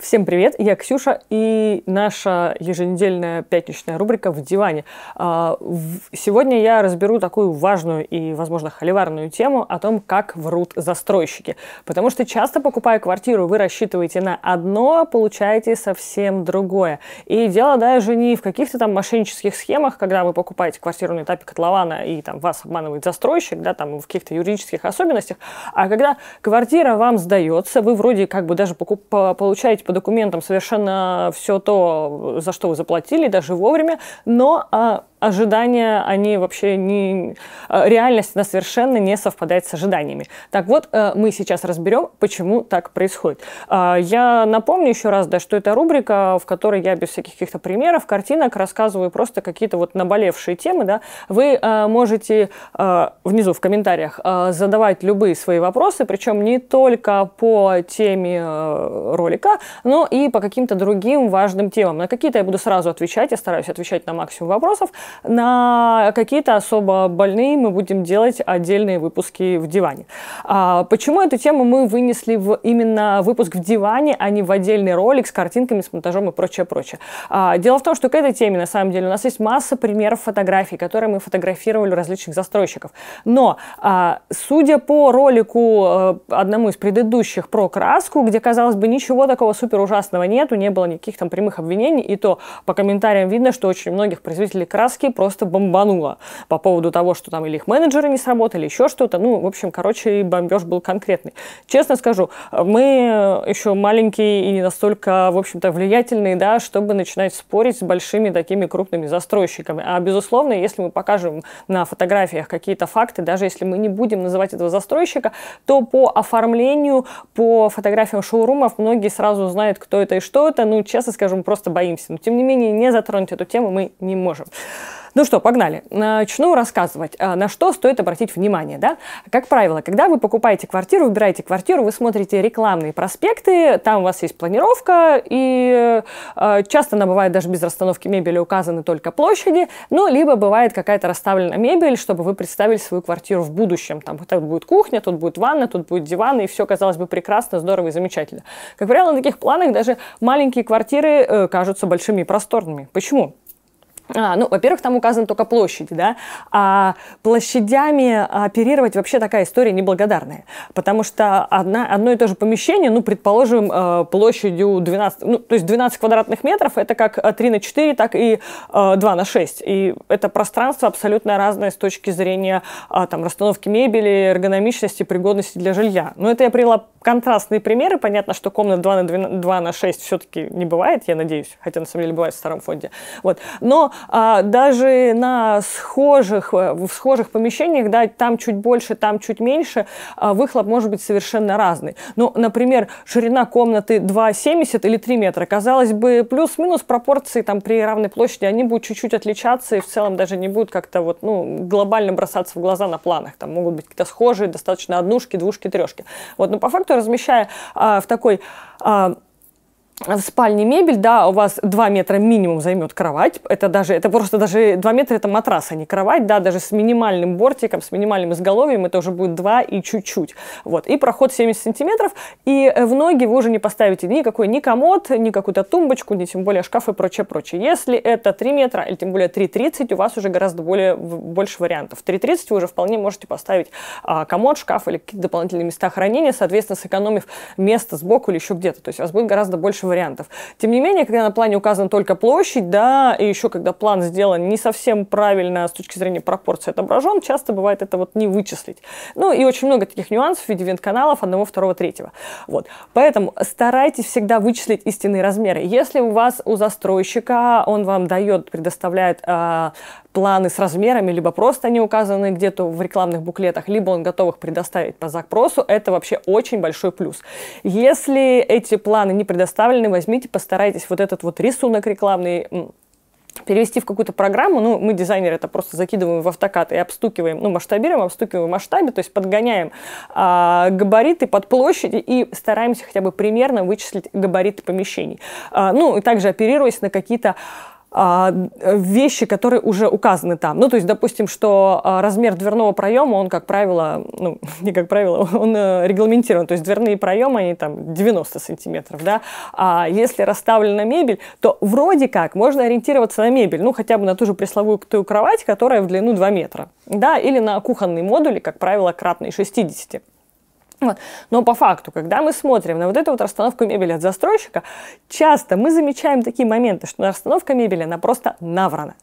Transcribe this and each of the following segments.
Всем привет, я Ксюша и наша еженедельная пятничная рубрика «В диване». А, сегодня я разберу такую важную и, возможно, холиварную тему о том, как врут застройщики. Потому что часто, покупая квартиру, вы рассчитываете на одно, а получаете совсем другое. И дело даже не в каких-то там мошеннических схемах, когда вы покупаете квартиру на этапе котлована и там вас обманывает застройщик, да, там в каких-то юридических особенностях, а когда квартира вам сдается, вы вроде как бы даже покуп получаете по документам совершенно все то, за что вы заплатили, даже вовремя, но а, ожидания, они вообще не... А, реальность, она совершенно не совпадает с ожиданиями. Так вот, э, мы сейчас разберем, почему так происходит. А, я напомню еще раз, да, что это рубрика, в которой я без всяких каких-то примеров, картинок рассказываю просто какие-то вот наболевшие темы, да. Вы э, можете э, внизу в комментариях задавать любые свои вопросы, причем не только по теме ролика, но и по каким-то другим важным темам. На какие-то я буду сразу отвечать, я стараюсь отвечать на максимум вопросов, на какие-то особо больные мы будем делать отдельные выпуски в диване. А почему эту тему мы вынесли в именно выпуск в диване, а не в отдельный ролик с картинками, с монтажом и прочее, прочее? А, дело в том, что к этой теме, на самом деле, у нас есть масса примеров фотографий, которые мы фотографировали у различных застройщиков. Но, а, судя по ролику а, одному из предыдущих про краску, где, казалось бы, ничего такого супер ужасного нету, не было никаких там прямых обвинений, и то по комментариям видно, что очень многих производителей краски краски просто бомбануло по поводу того, что там или их менеджеры не сработали, еще что-то. Ну, в общем, короче, бомбеж был конкретный. Честно скажу, мы еще маленькие и не настолько, в общем-то, влиятельные, да, чтобы начинать спорить с большими такими крупными застройщиками. А, безусловно, если мы покажем на фотографиях какие-то факты, даже если мы не будем называть этого застройщика, то по оформлению, по фотографиям шоурумов многие сразу знают, кто это и что это. Ну, честно скажем, просто боимся. Но, тем не менее, не затронуть эту тему мы не можем. Ну что, погнали. Начну рассказывать, а, на что стоит обратить внимание. Да? Как правило, когда вы покупаете квартиру, выбираете квартиру, вы смотрите рекламные проспекты, там у вас есть планировка, и а, часто она бывает даже без расстановки мебели указаны только площади, ну, либо бывает какая-то расставлена мебель, чтобы вы представили свою квартиру в будущем. Там тут будет кухня, тут будет ванна, тут будет диван, и все, казалось бы, прекрасно, здорово и замечательно. Как правило, на таких планах даже маленькие квартиры э, кажутся большими и просторными. Почему? А, ну, во-первых, там указаны только площади, да, а площадями оперировать вообще такая история неблагодарная, потому что одна, одно и то же помещение, ну, предположим, э, площадью 12, ну, то есть 12 квадратных метров, это как 3 на 4, так и 2 э, на 6, и это пространство абсолютно разное с точки зрения а, там, расстановки мебели, эргономичности, пригодности для жилья. Но это я привела контрастные примеры, понятно, что комнат 2 на 2 на 6 все-таки не бывает, я надеюсь, хотя на самом деле бывает в старом фонде, вот, но а, даже на схожих, э, в схожих помещениях, да, там чуть больше, там чуть меньше, а, выхлоп может быть совершенно разный. Ну, например, ширина комнаты 2,70 или 3 метра, казалось бы, плюс-минус пропорции там при равной площади, они будут чуть-чуть отличаться и в целом даже не будут как-то вот, ну, глобально бросаться в глаза на планах. Там могут быть какие-то схожие, достаточно однушки, двушки, трешки. Вот, но по факту размещая а, в такой а, в спальне мебель, да, у вас 2 метра минимум займет кровать. Это даже, это просто даже 2 метра это матрас, а не кровать, да, даже с минимальным бортиком, с минимальным изголовьем это уже будет 2 и чуть-чуть. Вот. И проход 70 сантиметров, и в ноги вы уже не поставите никакой ни комод, ни какую-то тумбочку, ни тем более шкаф и прочее, прочее. Если это 3 метра или тем более 3,30, у вас уже гораздо более, больше вариантов. 3,30 вы уже вполне можете поставить а, комод, шкаф или какие-то дополнительные места хранения, соответственно, сэкономив место сбоку или еще где-то. То есть у вас будет гораздо больше вариантов. Тем не менее, когда на плане указана только площадь, да, и еще когда план сделан не совсем правильно с точки зрения пропорции отображен, часто бывает это вот не вычислить. Ну и очень много таких нюансов в виде вент-каналов одного, второго, третьего. Вот. Поэтому старайтесь всегда вычислить истинные размеры. Если у вас у застройщика, он вам дает, предоставляет э, планы с размерами, либо просто они указаны где-то в рекламных буклетах, либо он готов их предоставить по запросу, это вообще очень большой плюс. Если эти планы не предоставлены, возьмите, постарайтесь вот этот вот рисунок рекламный перевести в какую-то программу, ну, мы, дизайнеры, это просто закидываем в автокад и обстукиваем, ну, масштабируем, обстукиваем масштабе, то есть подгоняем а, габариты под площади и стараемся хотя бы примерно вычислить габариты помещений. А, ну, и также оперируясь на какие-то вещи, которые уже указаны там. Ну, то есть, допустим, что а, размер дверного проема, он, как правило, ну, не как правило, он э, регламентирован. То есть, дверные проемы, они там 90 сантиметров, да. А если расставлена мебель, то вроде как можно ориентироваться на мебель, ну, хотя бы на ту же пресловутую кровать, которая в длину 2 метра, да, или на кухонные модули, как правило, кратные 60. Вот. Но по факту, когда мы смотрим на вот эту вот расстановку мебели от застройщика, часто мы замечаем такие моменты, что расстановка мебели, она просто наврана.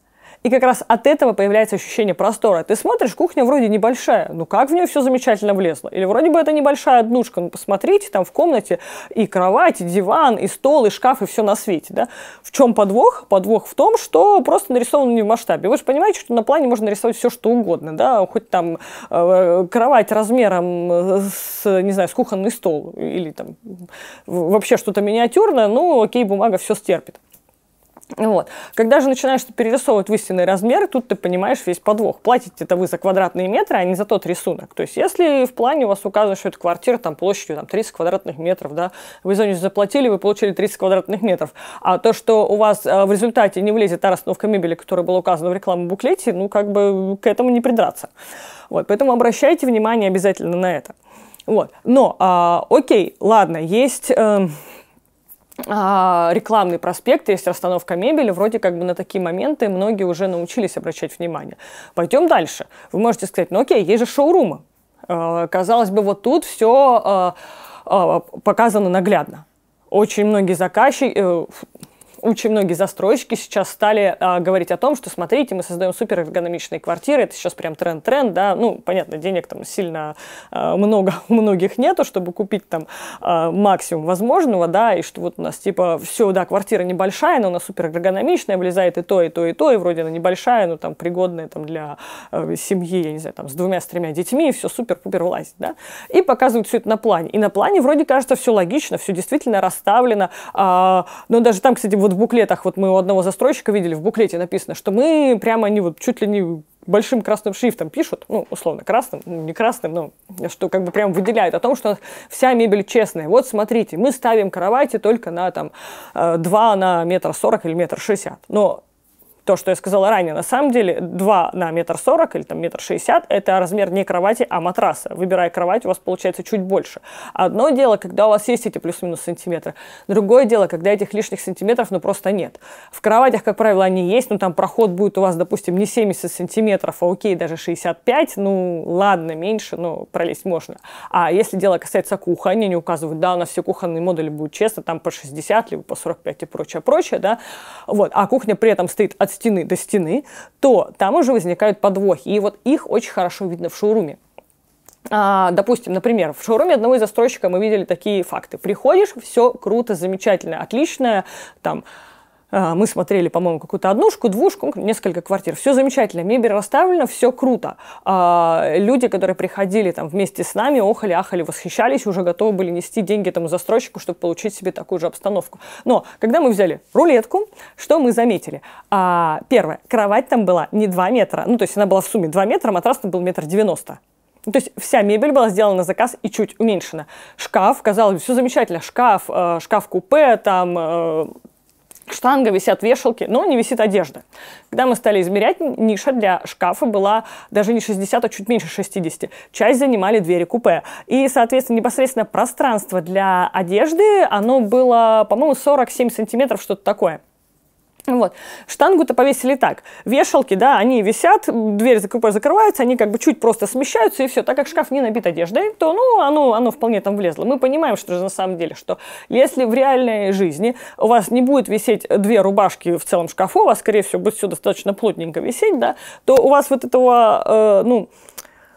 И как раз от этого появляется ощущение простора. Ты смотришь, кухня вроде небольшая, ну как в нее все замечательно влезло? Или вроде бы это небольшая однушка, ну посмотрите, там в комнате и кровать, и диван, и стол, и шкаф, и все на свете. Да? В чем подвох? Подвох в том, что просто нарисовано не в масштабе. Вы же понимаете, что на плане можно нарисовать все, что угодно. Да? Хоть там э, кровать размером с, не знаю, с кухонный стол или там вообще что-то миниатюрное, ну окей, бумага все стерпит. Вот. Когда же начинаешь перерисовывать в истинный размер, тут ты понимаешь весь подвох. Платите это вы за квадратные метры, а не за тот рисунок. То есть, если в плане у вас указано, что это квартира там, площадью там, 30 квадратных метров, да, вы за нее заплатили, вы получили 30 квадратных метров. А то, что у вас а, в результате не влезет та расстановка мебели, которая была указана в рекламном буклете, ну, как бы к этому не придраться. Вот. Поэтому обращайте внимание обязательно на это. Вот. Но, а, окей, ладно, есть... Э, а, рекламный проспект, есть расстановка мебели, вроде как бы на такие моменты многие уже научились обращать внимание. Пойдем дальше. Вы можете сказать, ну окей, есть же шоурумы. А, казалось бы, вот тут все а, показано наглядно. Очень многие заказчики, э, очень многие застройщики сейчас стали а, говорить о том, что смотрите, мы создаем суперэргономичные квартиры, это сейчас прям тренд-тренд, да, ну, понятно, денег там сильно а, много у многих нету, чтобы купить там а, максимум возможного, да, и что вот у нас типа все, да, квартира небольшая, но она суперэргономичная, влезает и то, и то, и то, и вроде она небольшая, но там пригодная там для э, семьи, я не знаю, там с двумя, с тремя детьми, и все супер-пупер влазит, да, и показывают все это на плане. И на плане вроде кажется все логично, все действительно расставлено, а, но даже там, кстати, вот в буклетах, вот мы у одного застройщика видели, в буклете написано, что мы прямо они вот чуть ли не большим красным шрифтом пишут, ну, условно, красным, ну, не красным, но что как бы прям выделяют о том, что вся мебель честная. Вот смотрите, мы ставим кровати только на там 2 э, на метр сорок или метр шестьдесят. Но то, что я сказала ранее. На самом деле 2 на метр сорок или там метр шестьдесят – это размер не кровати, а матраса. Выбирая кровать, у вас получается чуть больше. Одно дело, когда у вас есть эти плюс-минус сантиметры. Другое дело, когда этих лишних сантиметров ну просто нет. В кроватях, как правило, они есть, но там проход будет у вас, допустим, не 70 сантиметров, а окей, даже 65, ну ладно, меньше, но пролезть можно. А если дело касается кухни, они не указывают, да, у нас все кухонные модули будут честно, там по 60, либо по 45 и прочее, прочее, да, вот, а кухня при этом стоит от стены до стены, то там уже возникают подвохи. И вот их очень хорошо видно в шоуруме. А, допустим, например, в шоуруме одного из застройщика мы видели такие факты. Приходишь, все круто, замечательно, отличное, там, мы смотрели, по-моему, какую-то однушку, двушку, несколько квартир. Все замечательно, мебель расставлена, все круто. А, люди, которые приходили там вместе с нами, охали, ахали, восхищались, уже готовы были нести деньги этому застройщику, чтобы получить себе такую же обстановку. Но когда мы взяли рулетку, что мы заметили? А, первое, кровать там была не 2 метра, ну то есть она была в сумме 2 метра, матрас там был метр девяносто. То есть вся мебель была сделана на заказ и чуть уменьшена. Шкаф, казалось, все замечательно. Шкаф, э, шкаф-купе, там э, штанга, висят вешалки, но не висит одежда. Когда мы стали измерять, ниша для шкафа была даже не 60, а чуть меньше 60. Часть занимали двери купе. И, соответственно, непосредственно пространство для одежды, оно было, по-моему, 47 сантиметров, что-то такое. Вот. Штангу-то повесили так. Вешалки, да, они висят, дверь закрывается, они как бы чуть просто смещаются, и все. Так как шкаф не набит одеждой, то ну, оно, оно вполне там влезло. Мы понимаем, что же на самом деле, что если в реальной жизни у вас не будет висеть две рубашки в целом шкафу, у вас, скорее всего, будет все достаточно плотненько висеть, да, то у вас вот этого, э, ну,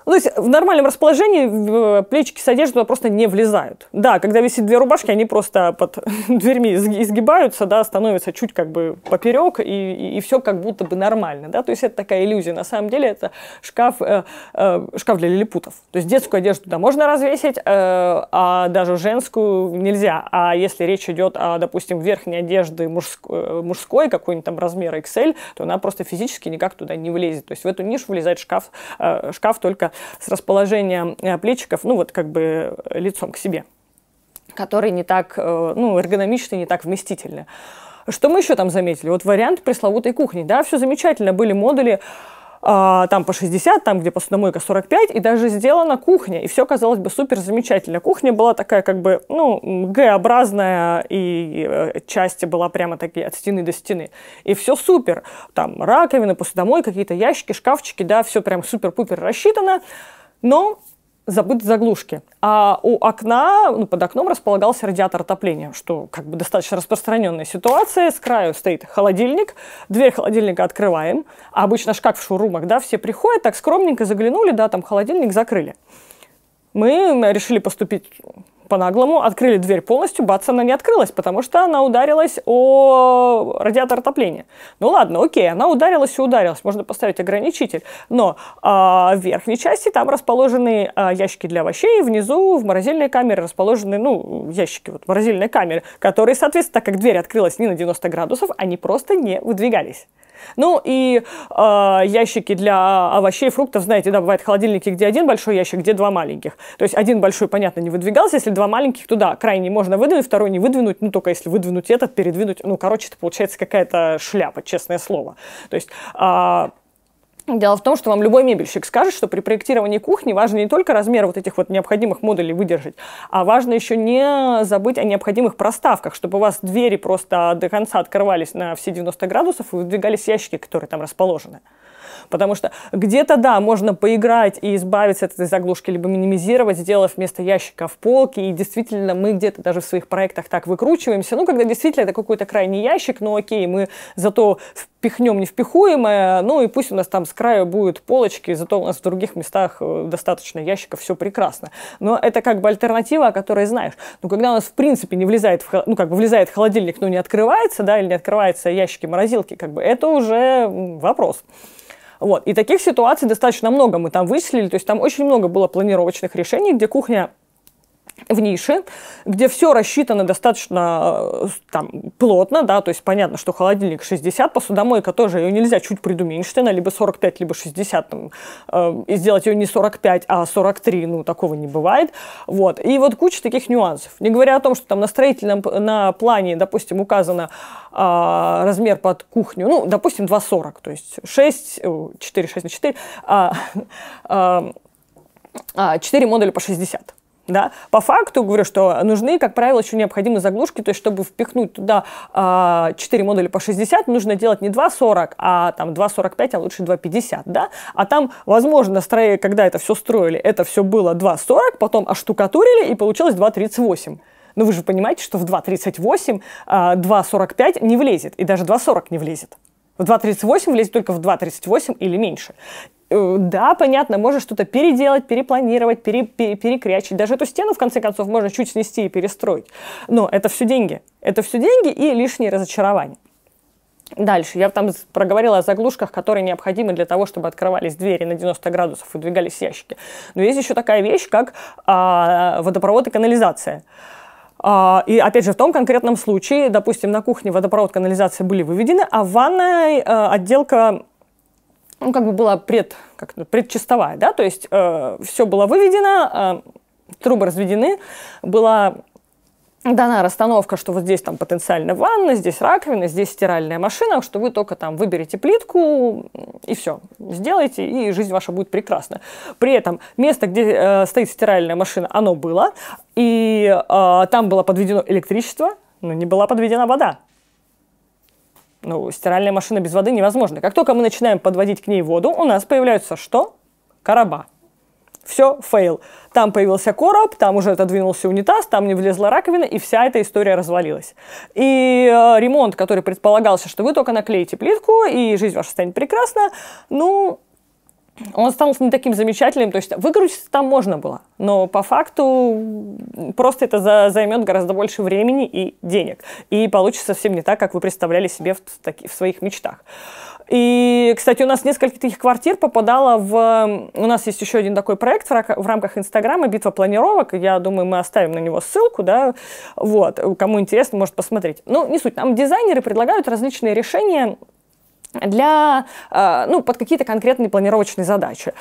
ну, то есть в нормальном расположении плечики с одеждой просто не влезают. Да, когда висит две рубашки, они просто под дверьми изгибаются, да, становятся чуть как бы поперек, и, и, и все как будто бы нормально, да, то есть это такая иллюзия. На самом деле это шкаф, э, э, шкаф для лилипутов. То есть детскую одежду да, можно развесить, э, а даже женскую нельзя. А если речь идет о, допустим, верхней одежды мужской, э, мужской какой-нибудь там размера XL, то она просто физически никак туда не влезет. То есть в эту нишу влезает шкаф, э, шкаф только с расположением э, плечиков, ну вот как бы лицом к себе, который не так, э, ну, эргономичный, не так вместительный. Что мы еще там заметили? Вот вариант пресловутой кухни. Да, все замечательно. Были модули там по 60, там, где посудомойка 45, и даже сделана кухня, и все казалось бы супер замечательно. Кухня была такая как бы, ну, Г-образная, и э, части была прямо такие от стены до стены. И все супер. Там раковины, посудомойка, какие-то ящики, шкафчики, да, все прям супер-пупер рассчитано. Но забыты заглушки. А у окна, ну, под окном располагался радиатор отопления, что как бы достаточно распространенная ситуация. С краю стоит холодильник, дверь холодильника открываем. А обычно шкаф в шоурумах, да, все приходят, так скромненько заглянули, да, там холодильник закрыли. Мы решили поступить по-наглому, открыли дверь полностью, бац, она не открылась, потому что она ударилась о радиатор отопления. Ну ладно, окей, она ударилась и ударилась, можно поставить ограничитель. Но а, в верхней части там расположены а, ящики для овощей, внизу в морозильной камере расположены, ну, ящики вот морозильной камере, которые, соответственно, так как дверь открылась не на 90 градусов, они просто не выдвигались. Ну и э, ящики для овощей, фруктов, знаете, да, бывают холодильники, где один большой ящик, где два маленьких. То есть один большой, понятно, не выдвигался, если два маленьких, туда крайний можно выдвинуть, второй не выдвинуть, ну только если выдвинуть этот, передвинуть, ну короче, это получается какая-то шляпа, честное слово. То есть э, Дело в том, что вам любой мебельщик скажет, что при проектировании кухни важно не только размер вот этих вот необходимых модулей выдержать, а важно еще не забыть о необходимых проставках, чтобы у вас двери просто до конца открывались на все 90 градусов и выдвигались ящики, которые там расположены. Потому что где-то, да, можно поиграть и избавиться от этой заглушки, либо минимизировать, сделав вместо ящика в полке. И действительно, мы где-то даже в своих проектах так выкручиваемся. Ну, когда действительно это какой-то крайний ящик, ну окей, мы зато впихнем невпихуемое, ну и пусть у нас там с краю будут полочки, зато у нас в других местах э, достаточно ящиков, все прекрасно. Но это как бы альтернатива, о которой знаешь. Но когда у нас в принципе не влезает, в, ну как бы влезает холодильник, но не открывается, да, или не открывается ящики морозилки, как бы это уже вопрос. Вот. И таких ситуаций достаточно много мы там вычислили. То есть там очень много было планировочных решений, где кухня в нише, где все рассчитано достаточно э, там, плотно, да, то есть понятно, что холодильник 60, посудомойка тоже, ее нельзя чуть предуменьшить, она либо 45, либо 60, там, э, и сделать ее не 45, а 43, ну, такого не бывает, вот, и вот куча таких нюансов, не говоря о том, что там на строительном, на плане, допустим, указано э, размер под кухню, ну, допустим, 2,40, то есть 6, 4, 6 на 4, а, а, 4 модуля по 60, да? По факту говорю, что нужны, как правило, еще необходимые заглушки, то есть чтобы впихнуть туда э, 4 модуля по 60, нужно делать не 2,40, а там 2,45, а лучше 2,50. Да? А там, возможно, строили, когда это все строили, это все было 2,40, потом оштукатурили и получилось 2,38. Но вы же понимаете, что в 2,38 э, 2,45 не влезет, и даже 2,40 не влезет. В 2.38 влезет только в 2.38 или меньше. Э, да, понятно, можно что-то переделать, перепланировать, пере, пере, перекрячить. Даже эту стену, в конце концов, можно чуть снести и перестроить. Но это все деньги. Это все деньги и лишние разочарования. Дальше. Я там проговорила о заглушках, которые необходимы для того, чтобы открывались двери на 90 градусов и двигались ящики. Но есть еще такая вещь, как а, водопровод и канализация. А, и опять же, в том конкретном случае, допустим, на кухне водопровод, канализация были выведены, а в ванной а, отделка ну, как бы была пред, как предчистовая, да, то есть э, все было выведено, э, трубы разведены, была дана расстановка, что вот здесь там потенциально ванна, здесь раковина, здесь стиральная машина, что вы только там выберете плитку и все, сделайте, и жизнь ваша будет прекрасна. При этом место, где э, стоит стиральная машина, оно было, и э, там было подведено электричество, но не была подведена вода. Ну, стиральная машина без воды невозможно. Как только мы начинаем подводить к ней воду, у нас появляются что? Короба. Все, fail. Там появился короб, там уже отодвинулся унитаз, там не влезла раковина, и вся эта история развалилась. И э, ремонт, который предполагался, что вы только наклеите плитку, и жизнь ваша станет прекрасна, ну, он стал не таким замечательным, то есть выкрутиться там можно было, но по факту просто это за, займет гораздо больше времени и денег, и получится совсем не так, как вы представляли себе в, таки, в своих мечтах. И, кстати, у нас несколько таких квартир попадало в... У нас есть еще один такой проект в, рамках Инстаграма «Битва планировок». Я думаю, мы оставим на него ссылку, да, вот, кому интересно, может посмотреть. Ну, не суть, нам дизайнеры предлагают различные решения для, э, ну, под какие-то конкретные планировочные задачи.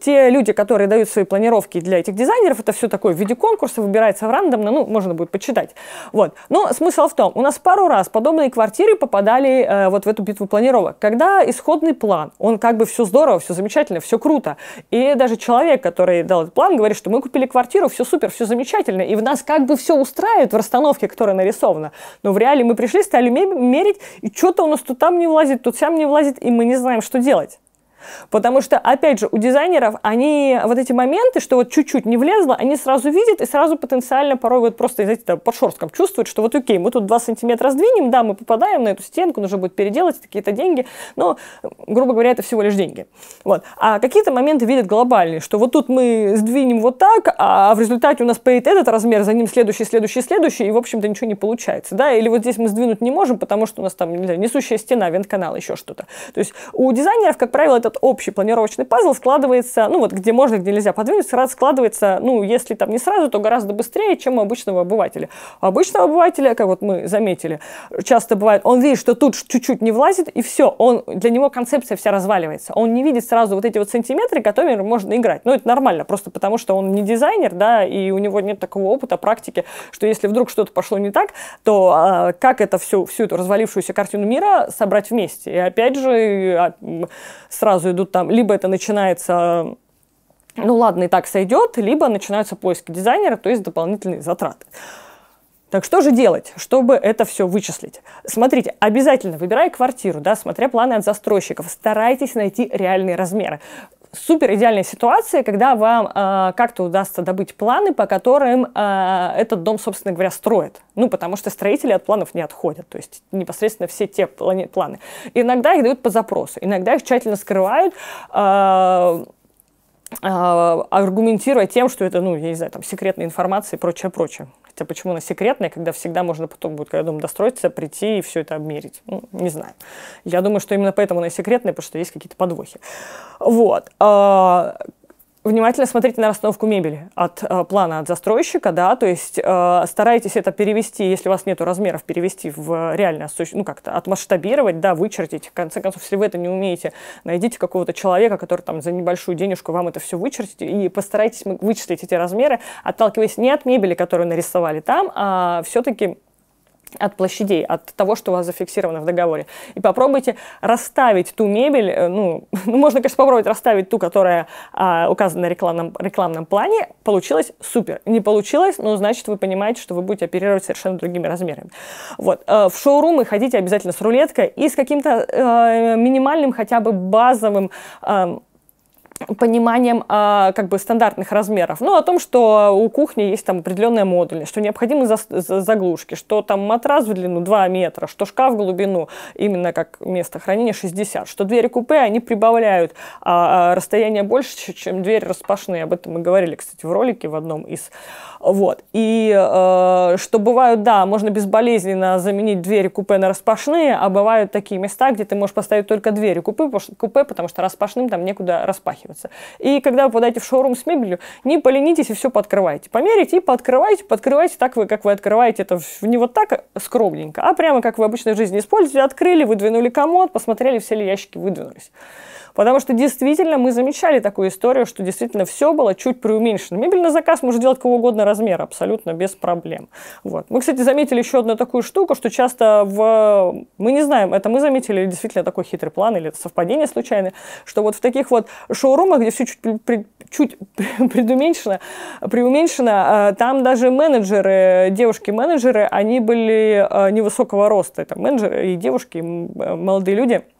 Те люди, которые дают свои планировки для этих дизайнеров, это все такое в виде конкурса, выбирается в рандомно, ну, можно будет почитать. Вот. Но смысл в том, у нас пару раз подобные квартиры попадали э, вот в эту битву планировок, когда исходный план, он как бы все здорово, все замечательно, все круто. И даже человек, который дал этот план, говорит, что мы купили квартиру, все супер, все замечательно, и в нас как бы все устраивает в расстановке, которая нарисована. Но в реале мы пришли, стали мерить, и что-то у нас тут там не влазит, тут сам не влазит, и мы не знаем, что делать. Потому что, опять же, у дизайнеров они вот эти моменты, что вот чуть-чуть не влезло, они сразу видят и сразу потенциально порой вот просто, знаете, там, под шорстком чувствуют, что вот окей, мы тут 2 сантиметра сдвинем, да, мы попадаем на эту стенку, нужно будет переделать какие-то деньги, но, грубо говоря, это всего лишь деньги. Вот. А какие-то моменты видят глобальные, что вот тут мы сдвинем вот так, а в результате у нас поедет этот размер, за ним следующий, следующий, следующий, и, в общем-то, ничего не получается, да, или вот здесь мы сдвинуть не можем, потому что у нас там, не знаю, несущая стена, вент-канал, еще что-то. То есть у дизайнеров, как правило, этот общий планировочный пазл складывается, ну вот где можно, где нельзя подвинуть, сразу складывается, ну если там не сразу, то гораздо быстрее, чем у обычного обывателя. У обычного обывателя, как вот мы заметили, часто бывает, он видит, что тут чуть-чуть не влазит, и все, он, для него концепция вся разваливается. Он не видит сразу вот эти вот сантиметры, которыми можно играть. Ну это нормально, просто потому что он не дизайнер, да, и у него нет такого опыта, практики, что если вдруг что-то пошло не так, то а, как это все, всю эту развалившуюся картину мира собрать вместе. И опять же, а, сразу идут там, либо это начинается ну ладно, и так сойдет, либо начинаются поиски дизайнера, то есть дополнительные затраты. Так что же делать, чтобы это все вычислить? Смотрите, обязательно выбирая квартиру, да, смотря планы от застройщиков, старайтесь найти реальные размеры супер идеальная ситуация, когда вам э, как-то удастся добыть планы, по которым э, этот дом, собственно говоря, строят. Ну, потому что строители от планов не отходят, то есть непосредственно все те планы. Иногда их дают по запросу, иногда их тщательно скрывают, э, аргументируя тем, что это, ну, я не знаю, там, секретная информация и прочее, прочее. Хотя почему она секретная, когда всегда можно потом будет, когда дом достроится, прийти и все это обмерить? Ну, не знаю. Я думаю, что именно поэтому она секретная, потому что есть какие-то подвохи. Вот. Внимательно смотрите на расстановку мебели от э, плана от застройщика, да, то есть э, старайтесь это перевести, если у вас нет размеров, перевести в реально, ну как-то отмасштабировать, да, вычертить. В конце концов, если вы это не умеете, найдите какого-то человека, который там за небольшую денежку вам это все вычертит, и постарайтесь вычислить эти размеры, отталкиваясь не от мебели, которую нарисовали там, а все-таки от площадей, от того, что у вас зафиксировано в договоре. И попробуйте расставить ту мебель, э, ну, ну можно, конечно, попробовать расставить ту, которая а, указана на рекламном, рекламном плане. Получилось супер. Не получилось, ну, значит, вы понимаете, что вы будете оперировать совершенно другими размерами. Вот. Э, в шоурумы ходите обязательно с рулеткой и с каким-то э, минимальным, хотя бы базовым э, пониманием а, как бы стандартных размеров. Ну, о том, что у кухни есть там определенная модульность, что необходимы за, за, заглушки, что там матрас в длину 2 метра, что шкаф в глубину, именно как место хранения 60, что двери купе, они прибавляют а, а, расстояние больше, чем двери распашные. Об этом мы говорили, кстати, в ролике в одном из. Вот. И э, что бывают, да, можно безболезненно заменить двери купе на распашные, а бывают такие места, где ты можешь поставить только двери купе, купе потому что распашным там некуда распахивать сталкиваться. И когда вы подаете в шоурум с мебелью, не поленитесь и все подкрывайте. Померите и подкрывайте, подкрывайте так, вы, как вы открываете это не вот так скромненько, а прямо как в жизни используете, открыли, выдвинули комод, посмотрели, все ли ящики выдвинулись. Потому что действительно мы замечали такую историю, что действительно все было чуть преуменьшено. Мебель на заказ может делать кого угодно размер, абсолютно без проблем. Вот. Мы, кстати, заметили еще одну такую штуку, что часто в... Мы не знаем, это мы заметили, или действительно такой хитрый план, или это совпадение случайное, что вот в таких вот шоурумах, где все чуть, чуть предуменьшено, преуменьшено, а, там даже менеджеры, девушки-менеджеры, они были а, невысокого роста. Это менеджеры и девушки, молодые люди –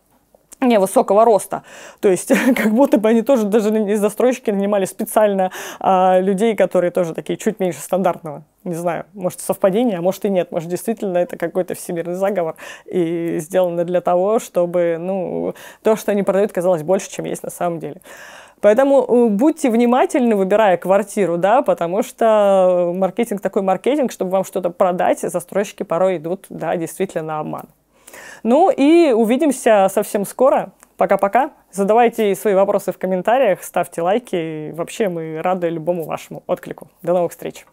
невысокого роста. То есть как будто бы они тоже даже из застройщики нанимали специально а, людей, которые тоже такие чуть меньше стандартного. Не знаю, может совпадение, а может и нет. Может действительно это какой-то всемирный заговор и сделано для того, чтобы ну, то, что они продают, казалось больше, чем есть на самом деле. Поэтому э, будьте внимательны, выбирая квартиру, да, потому что маркетинг такой маркетинг, чтобы вам что-то продать, застройщики порой идут, да, действительно на обман. Ну и увидимся совсем скоро. Пока-пока. Задавайте свои вопросы в комментариях, ставьте лайки. Вообще мы рады любому вашему отклику. До новых встреч.